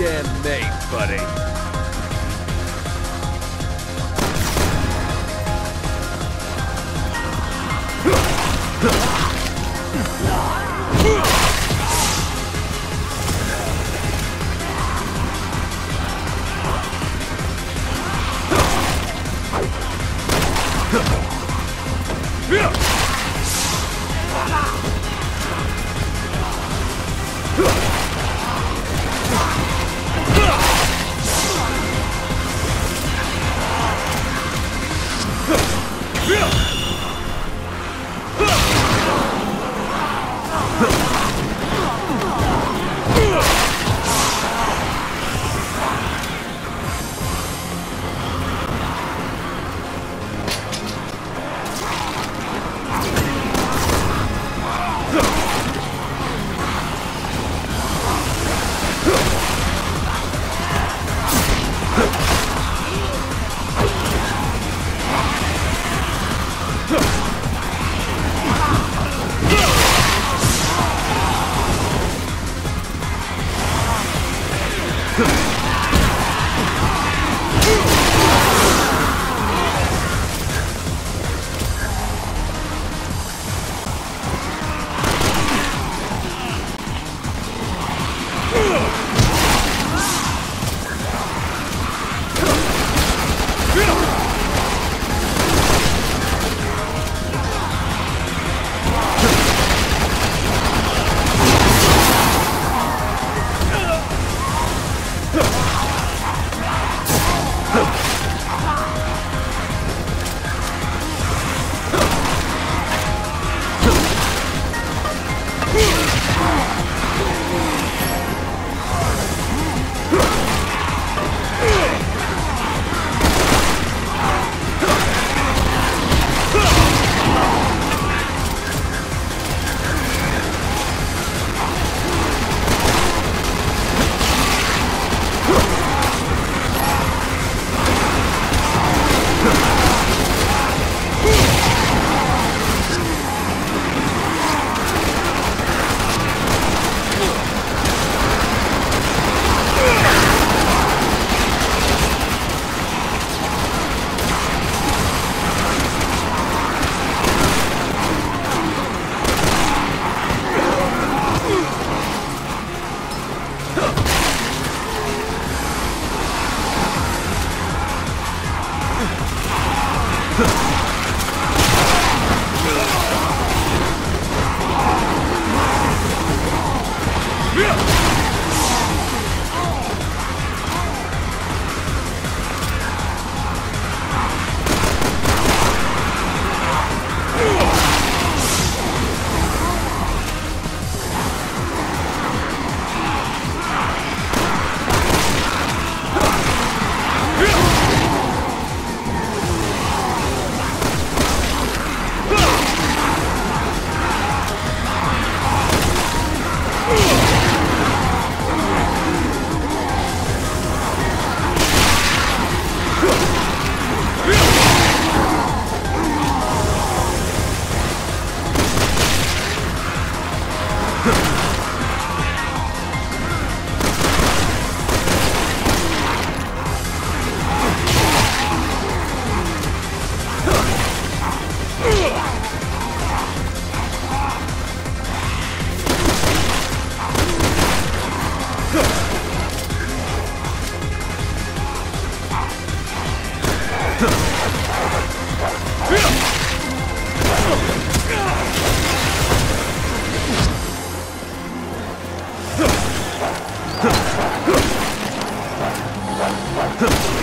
goddamn name, buddy. Huh.